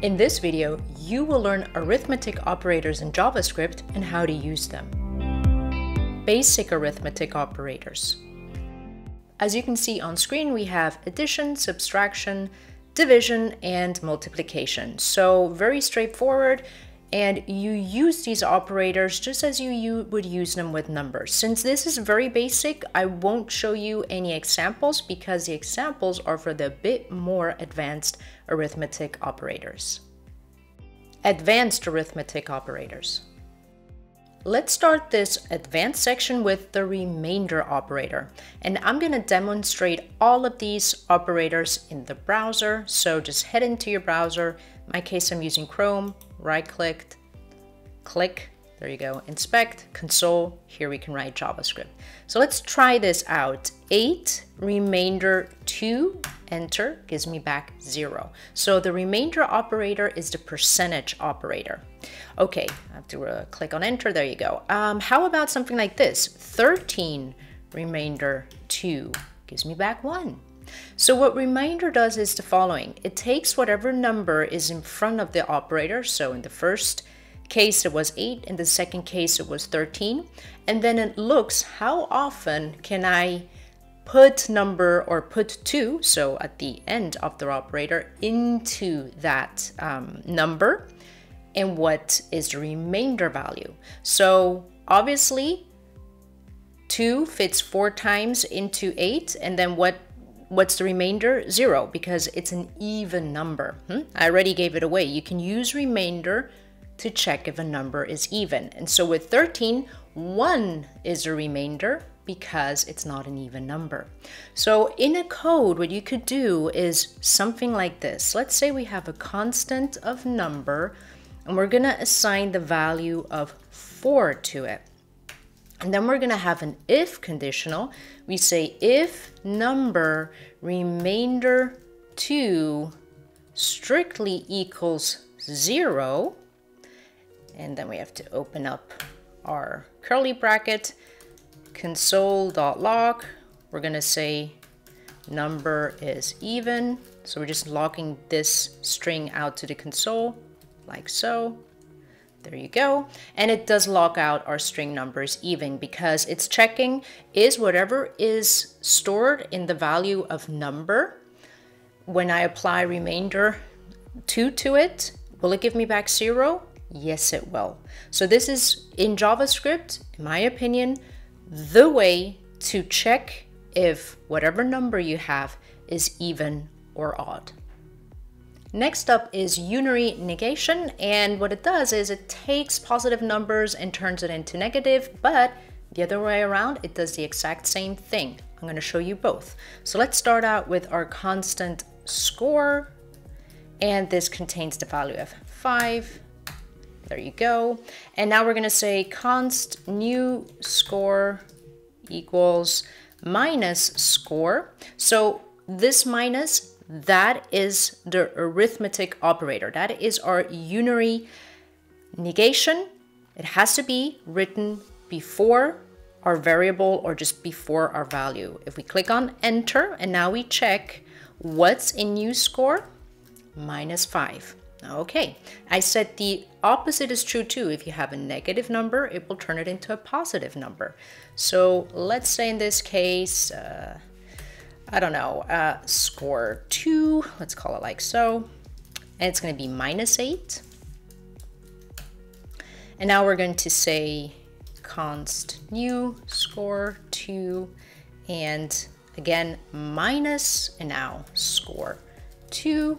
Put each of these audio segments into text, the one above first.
In this video, you will learn arithmetic operators in JavaScript and how to use them. Basic arithmetic operators. As you can see on screen, we have addition, subtraction, division, and multiplication. So very straightforward and you use these operators just as you, you would use them with numbers. Since this is very basic, I won't show you any examples because the examples are for the bit more advanced arithmetic operators. Advanced arithmetic operators. Let's start this advanced section with the remainder operator. And I'm going to demonstrate all of these operators in the browser. So just head into your browser. In my case, I'm using Chrome, right clicked, click, there you go, inspect, console, here we can write JavaScript. So let's try this out. 8 remainder 2, enter, gives me back 0. So the remainder operator is the percentage operator. Okay, I have to uh, click on enter, there you go. Um, how about something like this? 13 remainder 2 gives me back 1. So what remainder does is the following. It takes whatever number is in front of the operator. So in the first case it was 8, in the second case it was 13. And then it looks how often can I put number or put 2, so at the end of the operator, into that um, number and what is the remainder value. So obviously 2 fits 4 times into 8 and then what What's the remainder? Zero, because it's an even number. Hmm? I already gave it away. You can use remainder to check if a number is even. And so with 13, 1 is a remainder because it's not an even number. So in a code, what you could do is something like this. Let's say we have a constant of number and we're gonna assign the value of 4 to it. And then we're going to have an if conditional. We say if number remainder 2 strictly equals 0, and then we have to open up our curly bracket, console.log. We're going to say number is even. So we're just logging this string out to the console like so. There you go. And it does log out our string numbers even because it's checking is whatever is stored in the value of number. When I apply remainder 2 to it, will it give me back 0? Yes, it will. So this is in JavaScript, in my opinion, the way to check if whatever number you have is even or odd. Next up is unary negation, and what it does is it takes positive numbers and turns it into negative, but the other way around, it does the exact same thing. I'm going to show you both. So let's start out with our constant score, and this contains the value of 5. There you go. And now we're going to say const new score equals minus score. So this minus that is the arithmetic operator. That is our unary negation. It has to be written before our variable or just before our value. If we click on enter and now we check what's in new score, minus five. Okay, I said the opposite is true too. If you have a negative number, it will turn it into a positive number. So let's say in this case, uh, I don't know, uh, score two, let's call it like so. And it's gonna be minus eight. And now we're going to say const new score two, and again, minus, and now score two.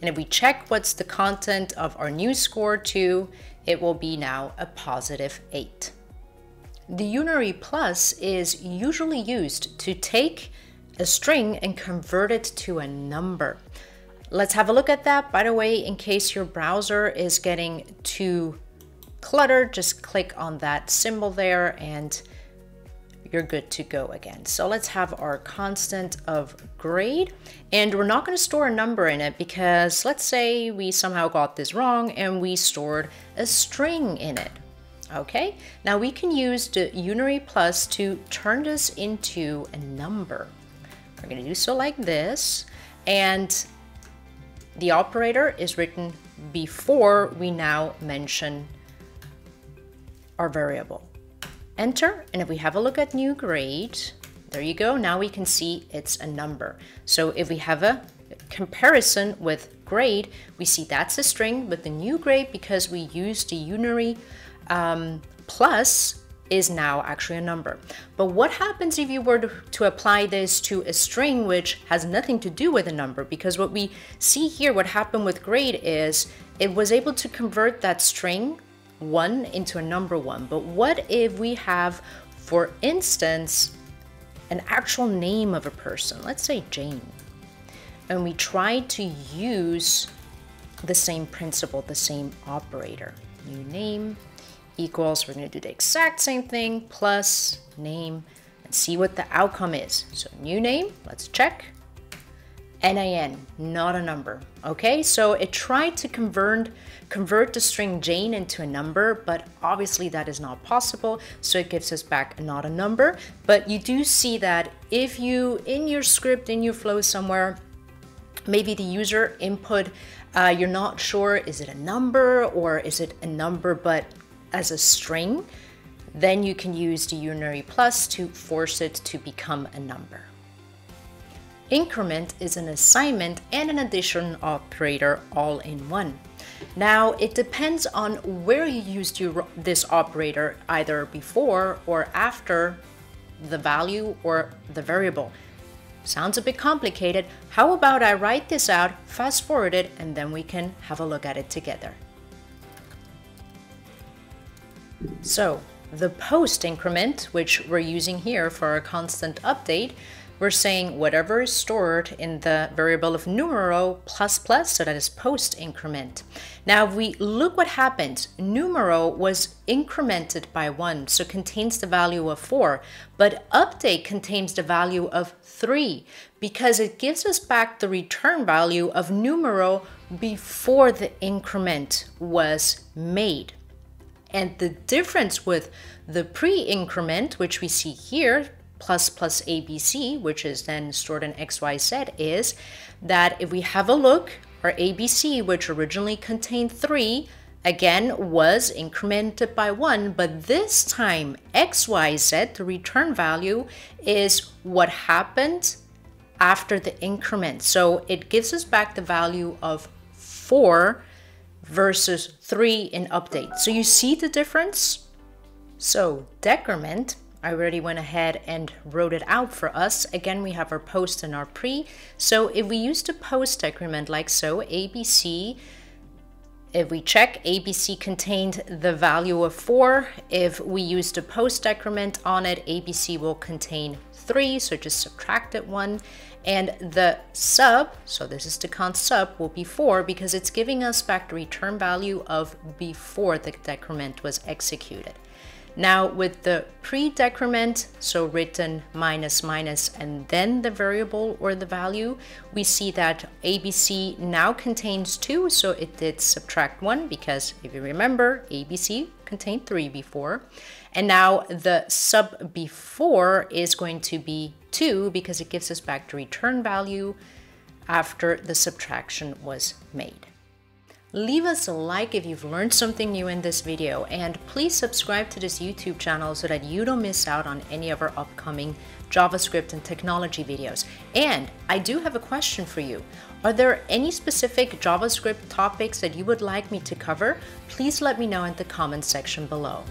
And if we check what's the content of our new score two, it will be now a positive eight. The unary plus is usually used to take a string and convert it to a number. Let's have a look at that. By the way, in case your browser is getting too cluttered, just click on that symbol there and you're good to go again. So let's have our constant of grade and we're not going to store a number in it because let's say we somehow got this wrong and we stored a string in it. Okay, now we can use the unary plus to turn this into a number. We're going to do so like this. And the operator is written before we now mention our variable. Enter, and if we have a look at new grade, there you go. Now we can see it's a number. So if we have a comparison with grade, we see that's a string, but the new grade, because we use the unary um, plus, is now actually a number. But what happens if you were to, to, apply this to a string which has nothing to do with a number? Because what we see here, what happened with grade is it was able to convert that string one into a number one. But what if we have, for instance, an actual name of a person, let's say Jane, and we try to use the same principle, the same operator. New name equals, we're going to do the exact same thing, plus name, and see what the outcome is. So new name, let's check. NAN, not a number. Okay, so it tried to convert convert the string Jane into a number, but obviously that is not possible. So it gives us back not a number. But you do see that if you, in your script, in your flow somewhere, maybe the user input, uh, you're not sure, is it a number or is it a number but as a string, then you can use the unary plus to force it to become a number. Increment is an assignment and an addition operator all in one. Now, it depends on where you used your, this operator, either before or after the value or the variable. Sounds a bit complicated. How about I write this out, fast forward it, and then we can have a look at it together. So, the post increment, which we're using here for our constant update, we're saying whatever is stored in the variable of numero plus plus, so that is post increment. Now, if we look what happens, numero was incremented by one, so contains the value of four, but update contains the value of three because it gives us back the return value of numero before the increment was made. And the difference with the pre-increment, which we see here, plus plus ABC, which is then stored in XYZ, is that if we have a look, our ABC, which originally contained 3, again was incremented by 1, but this time XYZ, the return value, is what happened after the increment. So it gives us back the value of 4 versus 3 in update. So you see the difference? So decrement I already went ahead and wrote it out for us. Again, we have our post and our pre. So if we use the post decrement like so, ABC, if we check, ABC contained the value of 4. If we use the post decrement on it, ABC will contain 3, so just subtract it 1. And the sub, so this is the const sub, will be 4 because it's giving us back the return value of before the decrement was executed. Now with the pre-decrement, so written minus minus and then the variable or the value, we see that ABC now contains 2, so it did subtract 1 because if you remember, ABC contained 3 before. And now the sub before is going to be 2 because it gives us back the return value after the subtraction was made. Leave us a like if you've learned something new in this video and please subscribe to this YouTube channel so that you don't miss out on any of our upcoming JavaScript and technology videos. And I do have a question for you. Are there any specific JavaScript topics that you would like me to cover? Please let me know in the comments section below.